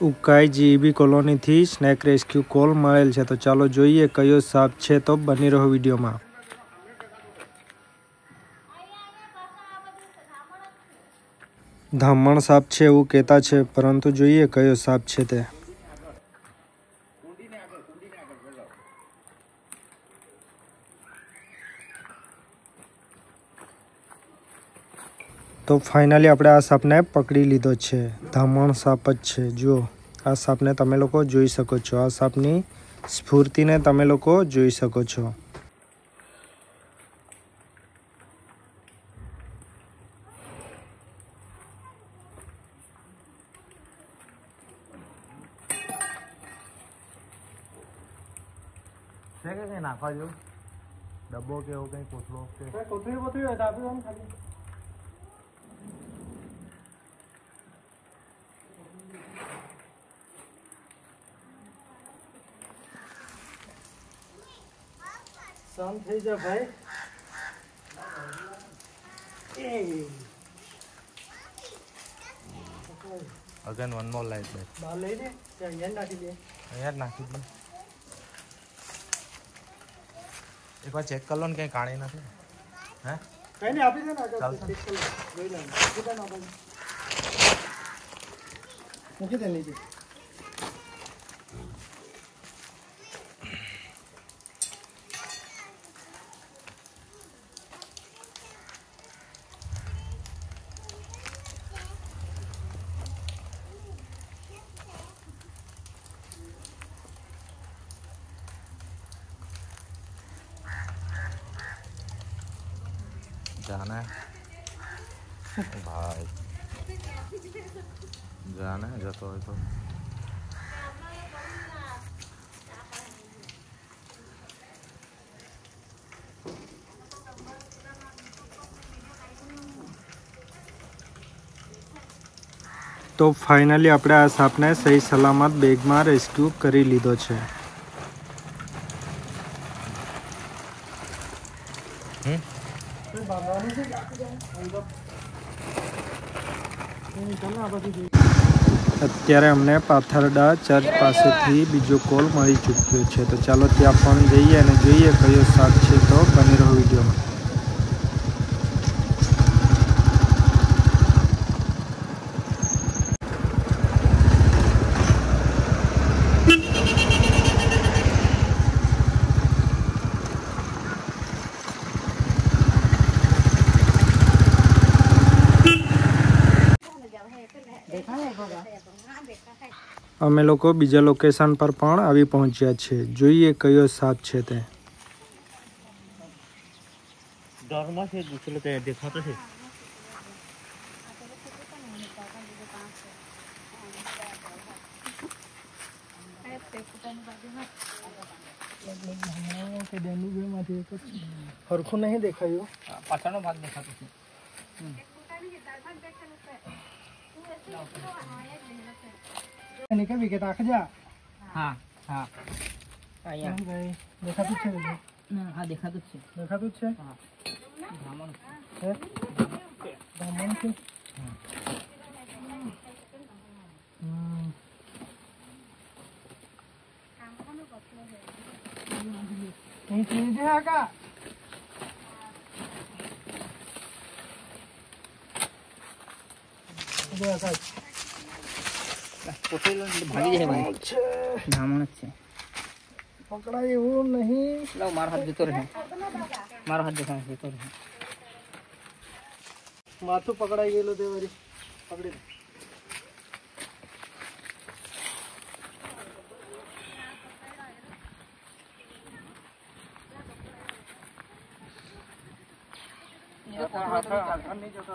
Ukai GEB કોલોનીથી snake rescue call મળેલ છે. તો ચાલો જોઈએ કયો સાપ છે તો બની રહ્યો વિડીયોમાં. ધામણ સાપ છે એવું કહેતા છે, પરંતુ જોઈએ કયો સાપ છે તે. તો ફાઇનલી આપણે આ સાપને પકડી લીધો છે. ધામણ સાપ જ છે. જુઓ આ સાપને તમે લોકો જોઈ શકો છો. આ સાપની સ્ફૂર્તિને તમે લોકો જોઈ શકો છો. છે કે કંઈ નાખવા જેવું? ડબ્બો કે એવું કંઈ કોથળો કે કોથળી કોથળી હોય તો આપી દો ખાલી. થઈ જા ભાઈ again one more light back બહાર લઈ દે ત્યાં અહીંયા જ નાખી દે અહીંયા જ નાખી દઉં એકવાર ચેક કરી લો ને કંઈ કાણી નથી હે કઈ નહીં આપી દે ને આગળ ચાલશે. check કરી લો. જોઈ લે મૂકી દે ને આગળ. મૂકી દે નીચે જાને જતો હોય તો તો ફાઇનલી આપણે આ સાપને સહી સલામત બેગમાં રેસ્ક્યુ કરી લીધો છે હમ? અત્યારે અમને પાથરડા ચર્ચ પાસેથી બીજો કોલ મળી ચૂક્યો છે. તો ચાલો ત્યાં પણ જઈએ અને જોઈએ કયો શાક છે તો બની રહ્યો વિડીયોમાં. અમે લોકો બીજા લોકેશન પર પણ આવી પહોંચ્યા છે જોઈએ કયો સાપ છે તે ડરમાં છે દૂસરો તે દેખાતો છે સરખું નહીં દેખાયું પાછળનો ભાગ દેખાતો છે निकल भी के ताक जा। हाँ हाँ। आया देखा तो छे ना हाँ देखा तो छे देखा तो छे हाँ। धामन छे धामन छे ये चीज़ है का दे आकाश কোথায় ভাঙে যায় ভাই ধামন আছে पकड़ा ये वो नहीं। लो मार हाथ भीतर है मार हाथ देखा भीतर है माथू पकड़ा ये लो देवरी पकड़े। हाथ हाथ नहीं जाता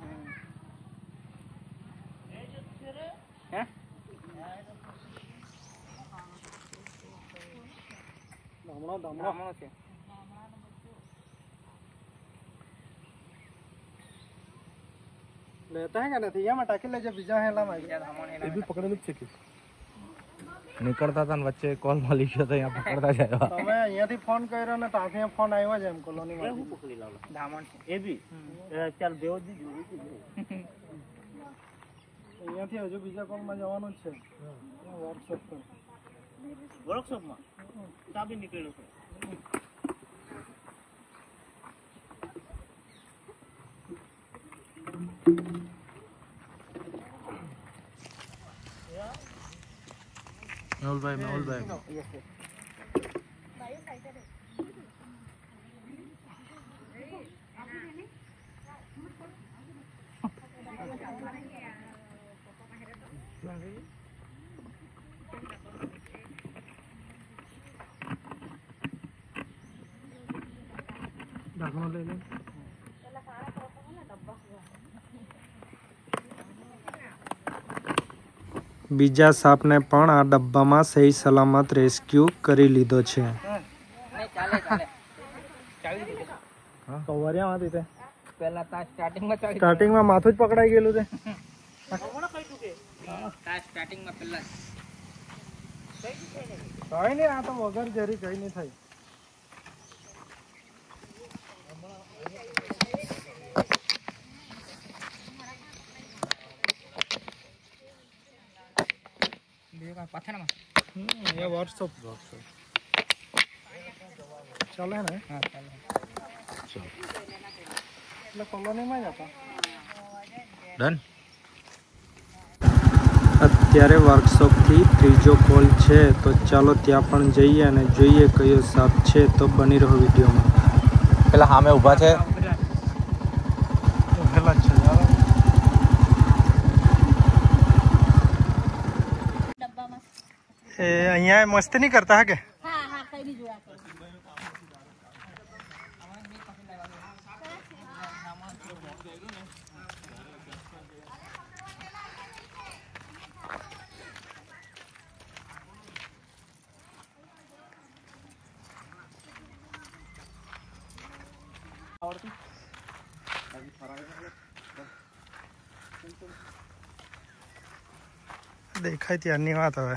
ब्राह्मणों ब्राह्मणों से लेता है कहना थी ये मटाके ले जब बीजा है ला मार ये भी पकड़े लग चुके निकलता था बच्चे कॉल मालिक था यहाँ पकड़ता जाए तो मैं यहाँ थी फ़ोन कर रहा ना ताकि यहाँ फ़ोन आया जाए कॉलोनी में हूँ पकड़ी लाओ धामन ये भी चल बेओ जी यहाँ थी हजू बीजा कॉल में जवान है व्हाट्सएप पर વર્કશોપમાં ચાબી નીકળ્યું છે મેહુલભાઈ મેહુલભાઈ યસ યસ ઢાંકણો લઈ લે બીજા સાપને પણ આ ડબ્બામાં સહી સલામત રેસ્ક્યુ કરી લીધો છે નહીં ચાલે ચાલે ચાલી દીધું કવરિયામાંથી તે પહેલા તા સ્ટાર્ટિંગમાં ચાલી સ્ટાર્ટિંગમાં માથું જ પકડાઈ ગયેલું છે તા સ્ટાર્ટિંગમાં પહેલા કઈ નહીં આ તો વગર જરી કઈ નહીં થાય પથારમાં એ વોટ્સઅપ ચાલે ને? હા ચાલે. એટલે કોલોનીમાં જ હતા. ડન અત્યારે વર્કશોપથી ત્રીજો કોલ છે તો ચાલો ત્યાં પણ જઈએ અને જોઈએ કયો સાપ છે તો બની રહો વિડીયોમાં. પેલા સામે ઊભા છે. અહીંયા મસ્તી નહીં કરતા હા કે હા હા કઈ બી જોયા કઈ દેખાય ત્યારની વાત હવે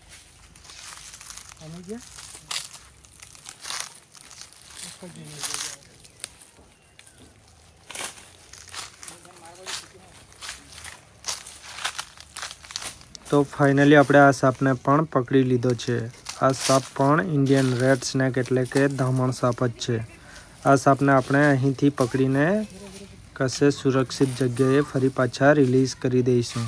ગયા તો ફાઇનલી આપણે આ સાપને પણ પકડી લીધો છે. આ સાપ પણ ઇન્ડિયન રેડ સ્નેક એટલે કે ધામણ સાપ જ છે. આ સાપને આપણે અહીંથી પકડીને કશે સુરક્ષિત જગ્યાએ ફરી પાછા રિલીઝ કરી દઈશું.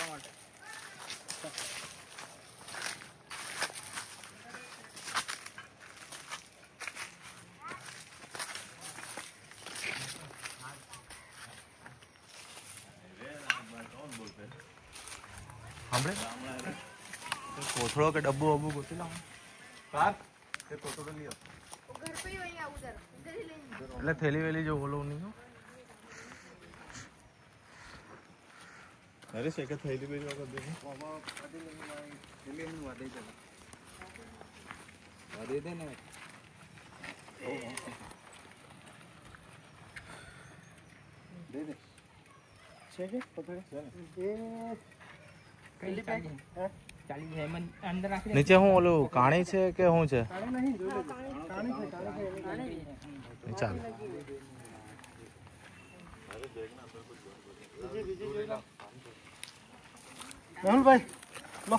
સાંભળે કોથળો કે ડબ્બો બબ્બો ગોતી લાવો એટલે થેલી વેલી જો ઓલું નહીં હો. ચાલી જાય એમાં અંદર રાખી નીચે હું ઓલું કાણી છે કે શું છે ચાલ મેહુલભાઈ લો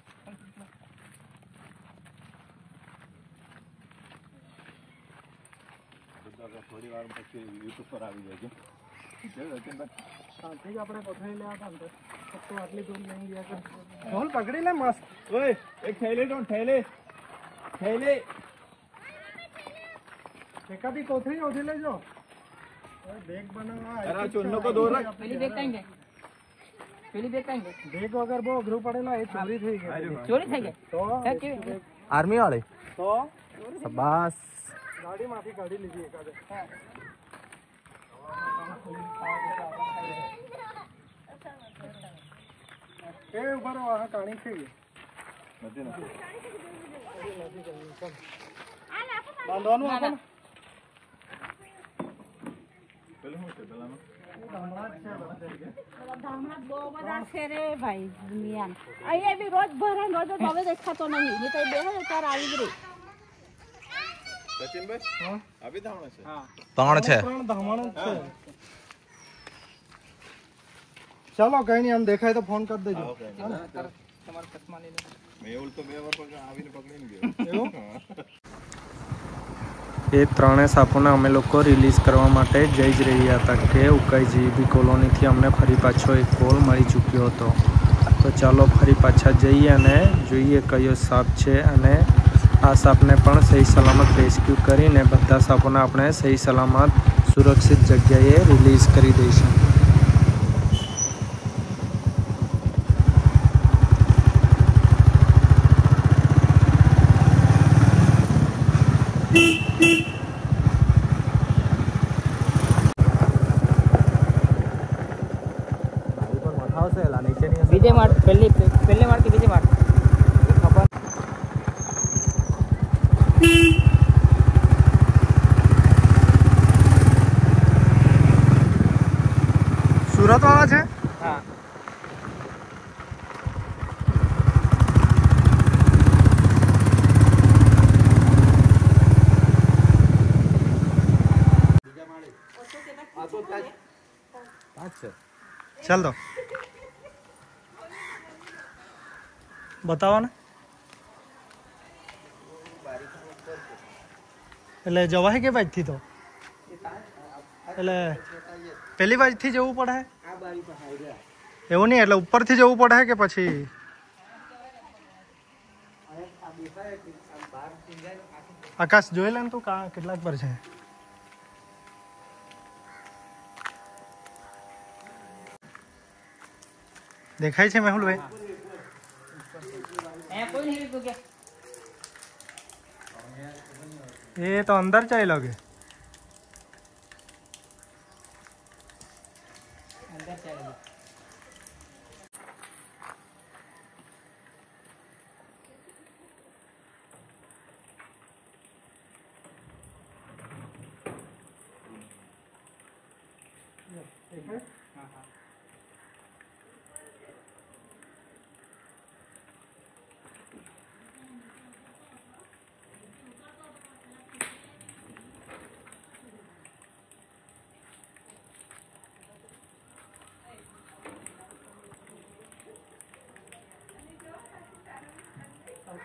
નહીં થોડી વાર પછી યુટ્યુબ પર આવી જાય શાંતિથી આપણે પથરી લેવા હતા ને તો તો આટલી દૂર નહીં ગયા કર મેહુલ પકડી લે મસ્ત ઓય એક થેલી તો થેલી થેલી એકાદી કોથળી ઓછી લેજો હવે બેગ બનાવવા અરે ચૂનનો કો દોર પેલી બેગ કઈ ગઈ પેલી બેગ કઈ ગઈ બેગ વગર બહુ અઘરું પડેલા એ ચોરી થઈ ગઈ ચોરી થઈ ગઈ તો હે, કેવી આર્મી વાળી તો બસ ગાડીમાંથી કાઢી લીધી એકાદે. એ ઊભા રહો આ કાણી થઈ નથી બાંધવાનું આપો ને. ધામણા બહુ છે રે ભાઈ દુનિયા અહીંયા બી રોજ ભરે રોજ હવે દેખાતો નહીં. નહીં તો બે હજાર આવી જ રહી. ત્રણ છે. ત્રણ ધામણું છે. ચાલો કઈ નહીં આમ દેખાય તો ફોન કરી દેજો. એ ત્રણેય સાપોને અમે લોકો રિલીઝ કરવા માટે જઈ જ રહ્યા હતા કે ઉકાઈ જીબી કોલોનીથી અમને ફરી પાછો એક કોલ મળી ચૂક્યો હતો. તો ચાલો ફરી પાછા જઈએ અને જોઈએ કયો સાપ છે અને આ સાપને પણ સહી સલામત રેસ્ક્યુ કરીને બધા સાપોને આપણે સહી સલામત સુરક્ષિત જગ્યાએ રિલીઝ કરી દઈશું. ચાલ દો બતાવો ને એટલે જવાય કે બાજથી તો એટલે પેલી બાજથી જવું પડે એવું નહીં એટલે ઉપરથી જવું પડે કે પછી આકાશ જોઈ લે ને તું કા કેટલાક પર છે દેખાય છે મેહુલભાઈ અહીંયા કોઈ નહીં રીતું કે એ તો અંદર ચાલ્યો કે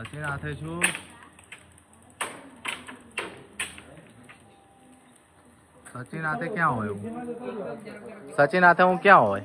સચિન હાથે છું. સચિન હાથે ક્યાં હોય? સચિન હાથે હું ક્યાં હોય?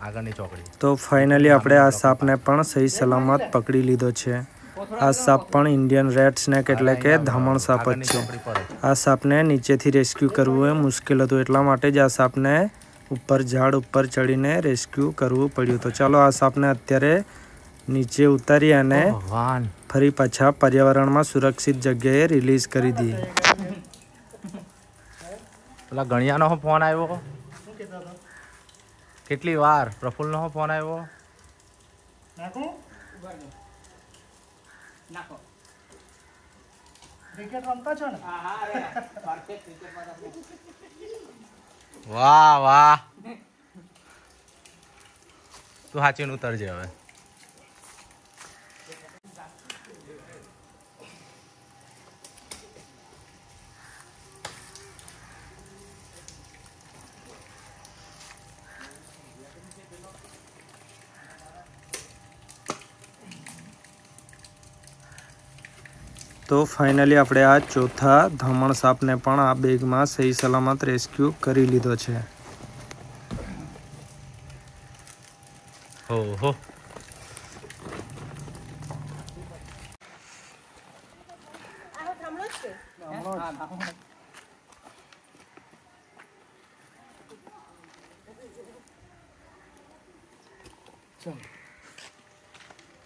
આગળની ચોકડી. તો ફાઇનલી આપણે આ સાપને પણ સહી સલામત પકડી લીધો છે. આ સાપ પણ ઇન્ડિયન રેડ સ્નેક એટલે કે ધામણ સાપ જ છે. આ સાપને નીચેથી રેસ્ક્યુ કરવું એ મુશ્કેલ હતું. એટલા માટે જ આ સાપને ઉપર ઝાડ ઉપર ચડીને રેસ્ક્યુ કરવું પડ્યું તો ચાલો આ સાપને અત્યારે નીચે ઉતારી અને ફરી પાછા પર્યાવરણમાં સુરક્ષિત જગ્યાએ રિલીઝ કરી દઈએ. પેલા ગણિયાનો ફોન આવ્યો. કેટલી વાર? પ્રફુલ્લનો હો ફોન આવ્યો? નાખું. નાખો. ક્રિકેટ રમતા છો ને? વાહ વાહ. તું સાચીને ઉતરજે હવે. તો ફાઇનલી આપણે આ ચોથા ધમણ સાપને પણ આ બેગમાં સહી સલામત રેસ્ક્યુ કરી લીધો છે. હો હો હા હા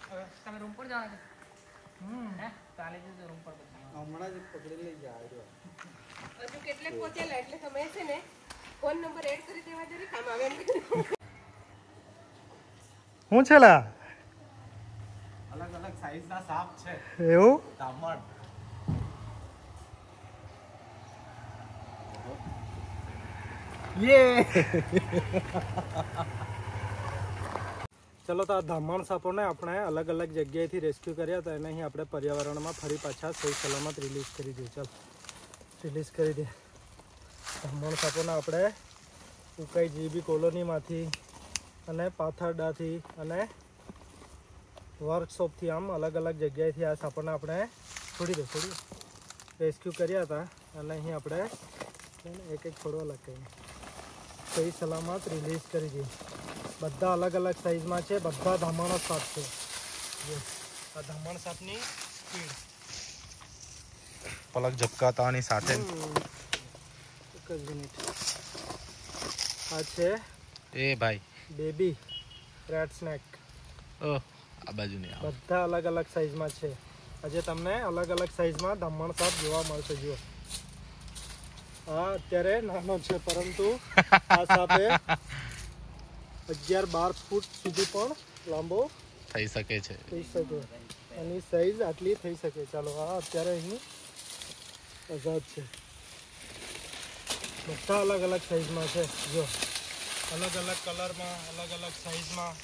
હવે તમે રૂમ પર જવાના છો હે? ચાલે જજો રૂમ પર પછી હમણાં જ પકડી લઈ જાય હજુ કેટલે પહોંચેલા એટલે તમે છે ને ફોન નંબર એડ કરી દેવા જરી કામ આવે એમ શું છે લા અલગ અલગ સાઈઝના સાપ છે એવું તામણ યે ચલો તો આ ધામણ સાપોને આપણે અલગ અલગ જગ્યાએથી રેસ્ક્યુ કર્યા હતા એને અહીં આપણે પર્યાવરણમાં ફરી પાછા સહી સલામત રિલીઝ કરી દઈએ ચાલ રિલીઝ કરી દે ધામણ સાપોને આપણે ઉકાઈ જીબી કોલોનીમાંથી અને પાથરડાથી અને વર્કશોપથી આમ અલગ અલગ જગ્યાએથી આ સાપોને આપણે છોડી દે છોડી દે રેસ્ક્યુ કર્યા હતા અને અહીં આપણે એક એક છોડવા લગાવીને સહી સલામત રિલીઝ કરી દઈએ બધા અલગ અલગ સાઈઝમાં છે બધા ધામણો સાપ છે જો, આ ધામણ સાપની સ્પીડ પલક ઝપકાતાની સાથે એક જ મિનિટ આ છે એ ભાઈ બેબી રેડ સ્નેક ઓ આ બાજુ નહીં આવે બધા અલગ અલગ સાઈઝમાં છે આજે તમને અલગ અલગ સાઈઝમાં ધામણ સાપ જોવા મળશે જુઓ આ અત્યારે નાનો છે પરંતુ આ સાપે અગિયાર બાર ફૂટ સુધી પણ લાંબો થઈ શકે છે થઈ શકે એની સાઈઝ આટલી થઈ શકે ચાલો આ અત્યારે અહીં આઝાદ છે બધા અલગ અલગ સાઈઝમાં છે જો અલગ અલગ કલરમાં અલગ અલગ સાઈઝમાં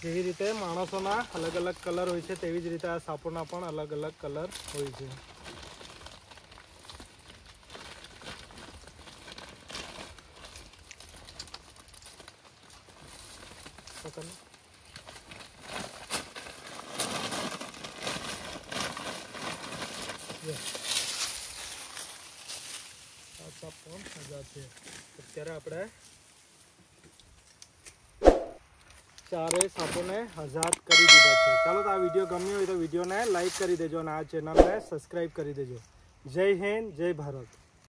જેવી રીતે માણસોના અલગ અલગ કલર હોય છે તેવી જ રીતે આ સાપોના પણ અલગ અલગ કલર હોય છે ચારેય સાપોને આઝાદ કરી દીધા છે ચાલો તો આ વિડીયો ગમ્યો હોય તો વિડીયોને લાઈક કરી દેજો અને આ ચેનલને સબસ્ક્રાઈબ કરી દેજો જય હિન્દ જય ભારત